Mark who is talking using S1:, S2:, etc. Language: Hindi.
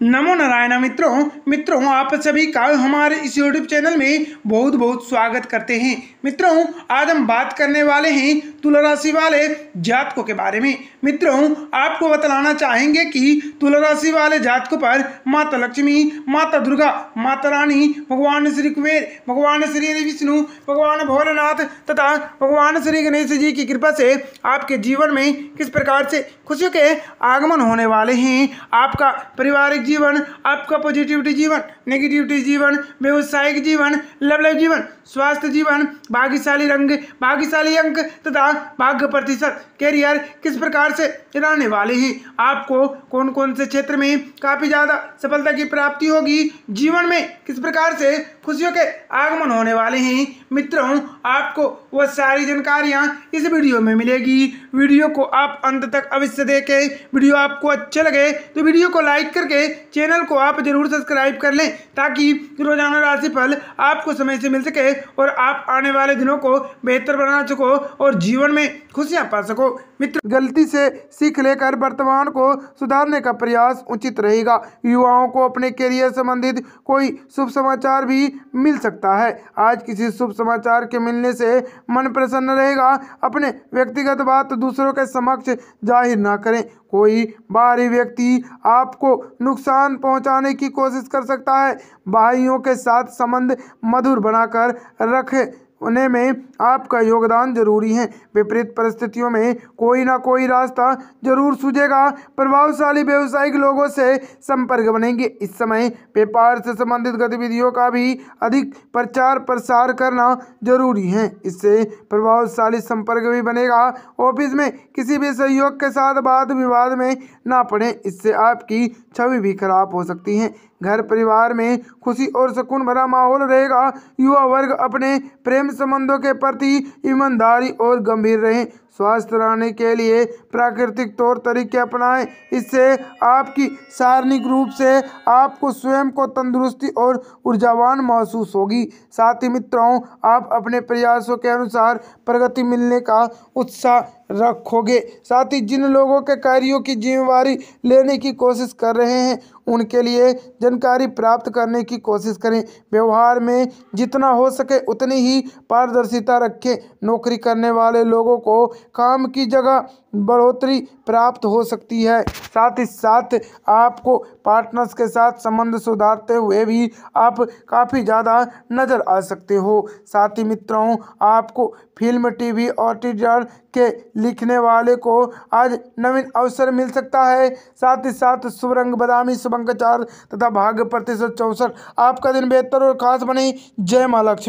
S1: नमो नारायण मित्रों मित्रों, आप सभी का हमारे इस यूट्यूब चैनल में बहुत बहुत स्वागत करते हैं। मित्रों, आज हम बात करने वाले हैं तुला राशि वाले जातकों के बारे में। मित्रों, आपको बतलाना चाहेंगे कि तुला राशि वाले जातकों पर माता लक्ष्मी, माता दुर्गा, माता रानी, भगवान श्री कुबेर, भगवान श्री विष्णु, भगवान भोलेनाथ तथा भगवान श्री गणेश जी की कृपा से आपके जीवन में किस प्रकार से खुशियों के आगमन होने वाले हैं, आपका पारिवारिक जीवन, आपका पॉजिटिविटी जीवन नेगेटिविटी जीवन, व्यवसायिक जीवन लव लाइफ जीवन, स्वास्थ्य जीवन, भाग्यशाली रंग, भाग्यशाली अंक तथा भाग्य प्रतिशत कैरियर किस प्रकार से रहने वाले हैं, आपको कौन कौन से क्षेत्र में काफ़ी ज़्यादा सफलता की प्राप्ति होगी, जीवन में किस प्रकार से खुशियों के आगमन होने वाले हैं मित्रों, आपको वह सारी जानकारियाँ इस वीडियो में मिलेगी। वीडियो को आप अंत तक अवश्य देखें। वीडियो आपको अच्छे लगे तो वीडियो को लाइक करके चैनल को आप ज़रूर सब्सक्राइब कर लें, ताकि रोज़ाना राशिफल आपको समय से मिल सके और आप आने वाले दिनों को बेहतर बना सको और जीवन में खुशियाँ पा सको। मित्र, गलती से सीख लेकर वर्तमान को सुधारने का प्रयास उचित रहेगा। युवाओं को अपने करियर संबंधित कोई शुभ समाचार भी मिल सकता है। आज किसी शुभ समाचार के मिलने से मन प्रसन्न रहेगा। अपने व्यक्तिगत बात दूसरों के समक्ष ज़ाहिर ना करें। कोई बाहरी व्यक्ति आपको नुकसान पहुँचाने की कोशिश कर सकता है। भाइयों के साथ संबंध मधुर बनाकर रखें। उन्हें में आपका योगदान ज़रूरी है। विपरीत परिस्थितियों में कोई ना कोई रास्ता ज़रूर सूझेगा। प्रभावशाली व्यवसायिक लोगों से संपर्क बनेंगे। इस समय व्यापार से संबंधित गतिविधियों का भी अधिक प्रचार प्रसार करना ज़रूरी है। इससे प्रभावशाली संपर्क भी बनेगा। ऑफ़िस में किसी भी सहयोग के साथ वाद विवाद में ना पड़े। इससे आपकी छवि भी खराब हो सकती है। घर परिवार में खुशी और सुकून भरा माहौल रहेगा। युवा वर्ग अपने प्रेम संबंधों के प्रति ईमानदारी और गंभीर रहें। स्वास्थ्य रहने के लिए प्राकृतिक तौर तरीके अपनाएँ। इससे आपकी शारीरिक रूप से आपको स्वयं को तंदुरुस्ती और ऊर्जावान महसूस होगी। साथ ही मित्रों, आप अपने प्रयासों के अनुसार प्रगति मिलने का उत्साह रखोगे। साथ ही जिन लोगों के कार्यों की जिम्मेवारी लेने की कोशिश कर रहे हैं, उनके लिए जानकारी प्राप्त करने की कोशिश करें। व्यवहार में जितना हो सके उतनी ही पारदर्शिता रखें। नौकरी करने वाले लोगों को काम की जगह बढ़ोतरी प्राप्त हो सकती है। साथ ही साथ आपको पार्टनर्स के साथ संबंध सुधारते हुए भी आप काफ़ी ज़्यादा नज़र आ सकते हो। साथ ही मित्रों, आपको फ़िल्म, टीवी और टीजर के लिखने वाले को आज नवीन अवसर मिल सकता है। साथ ही साथ शुभ बदामी शुभ अंक चार तथा भाग्य प्रतिशत चौसठ आपका दिन बेहतर और खास बने। जय माँ लक्ष्मी।